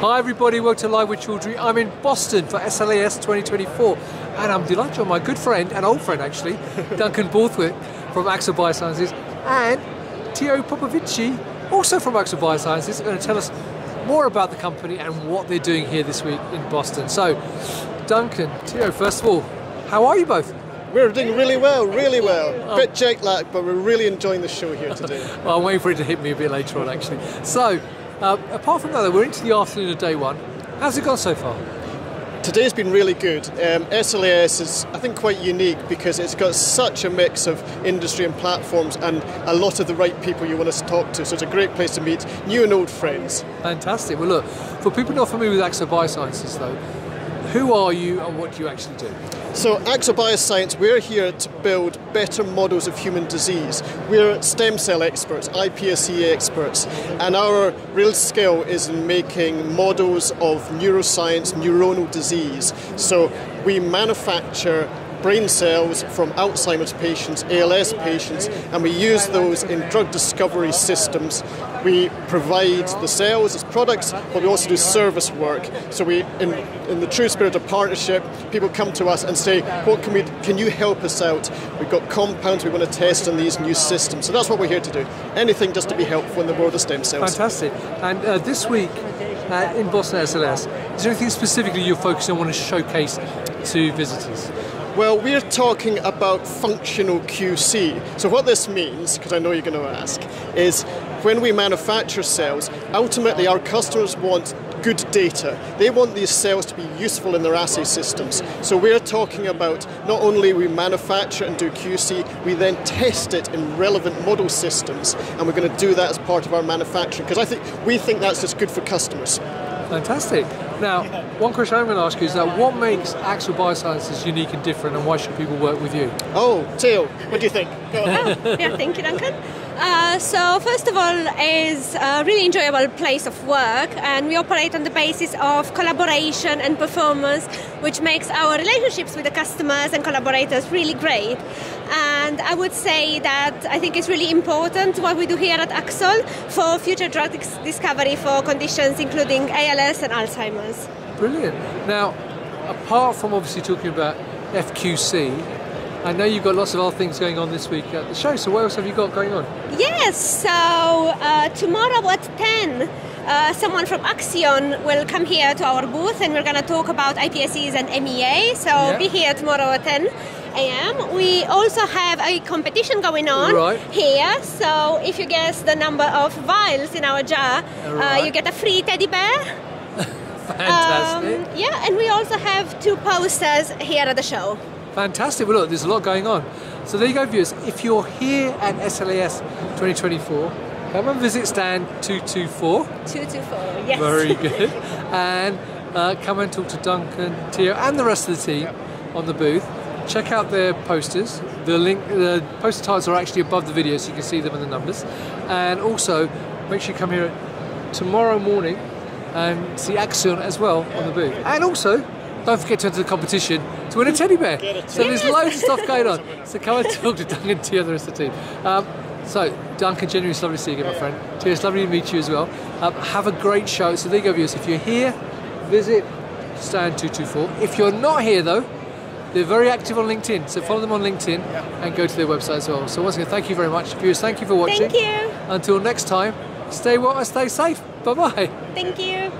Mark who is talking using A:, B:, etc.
A: Hi everybody, welcome to Live with Chaudhrey. I'm in Boston for SLAS 2024 and I'm delighted to my good friend, an old friend actually, Duncan Borthwick from Axol Biosciences and Teo Popovici, also from Axol Biosciences, are going to tell us more about the company and what they're doing here this week in Boston. So, Duncan, Teo, first of all, how are you both?
B: We're doing really well, really well. A bit jet lagged, but we're really enjoying the show here today.
A: well, I'm waiting for it to hit me a bit later on, actually. So, uh, apart from that, though, we're into the afternoon of day one. How's it gone so far?
B: Today's been really good. Um, SLAS is, I think, quite unique because it's got such a mix of industry and platforms and a lot of the right people you want us to talk to. So it's a great place to meet new and old friends.
A: Fantastic. Well, look, for people not familiar with Axol Biosciences, though, who are you and what do you actually do?
B: So, Axol Bioscience, we're here to build better models of human disease. We're stem cell experts, iPSC experts, and our real skill is in making models of neuroscience, neuronal disease. So, we manufacture brain cells from Alzheimer's patients, ALS patients, and we use those in drug discovery systems. We provide the cells as products, but we also do service work. So we, in, in the true spirit of partnership, people come to us and say, "What can we? Can you help us out? We've got compounds we want to test on these new systems." So that's what we're here to do. Anything just to be helpful in the world of stem cells.
A: Fantastic. And uh, this week uh, in Boston SLAS, is there anything specifically you're focusing on want to showcase to visitors?
B: Well, we're talking about functional QC. So, what this means, because I know you're going to ask, is when we manufacture cells, ultimately our customers want good data. They want these cells to be useful in their assay systems. So we're talking about not only we manufacture and do QC, we then test it in relevant model systems, and we're going to do that as part of our manufacturing because I think we think that's just good for customers.
A: Fantastic. Now, one question I'm going to ask you is that what makes Axol Biosciences unique and different, and why should people work with you?
B: Oh, Teo, what do you think?
C: oh, yeah, thank you, Duncan. Uh, so first of all, is a really enjoyable place of work, and we operate on the basis of collaboration and performance, which makes our relationships with the customers and collaborators really great. And I would say that I think it's really important what we do here at Axol for future drug discovery for conditions including ALS and Alzheimer's.
A: Brilliant. Now, apart from obviously talking about FQC, I know you've got lots of other things going on this week at the show, so what else have you got going on?
C: Yes, so uh, tomorrow at 10, uh, someone from Axion will come here to our booth and we're going to talk about iPSCs and MEA, so yeah. be here tomorrow at 10 a.m. We also have a competition going on
A: right.
C: here, so if you guess the number of vials in our jar, right. uh, you get a free teddy bear.
A: Fantastic.
C: Um, yeah, and we also have two posters here at the show.
A: Fantastic. Well, look, there's a lot going on. So there you go, viewers. If you're here at SLAS 2024, come and visit stand 224.
C: 224, yes.
A: Very good. and uh, come and talk to Duncan, Teo, and the rest of the team on the booth. Check out their posters. The link, the poster titles are actually above the video, so you can see them in the numbers. And also, make sure you come here tomorrow morning and see Axion as well on the booth. And also, don't forget to enter the competition to win a teddy bear. So there's loads of stuff going on. So come and talk to Duncan Teo and the rest of the team. Um, so, Duncan, genuinely it's lovely to see you again, my friend. Teo, it's lovely to meet you as well. Um, have a great show. So there you go, viewers. If you're here, visit Stand 224. If you're not here, though, they're very active on LinkedIn. So follow them on LinkedIn and go to their website as well. So once again, thank you very much. Viewers, thank you for watching.
C: Thank you.
A: Until next time, stay well and stay safe. Bye-bye.
C: Thank you.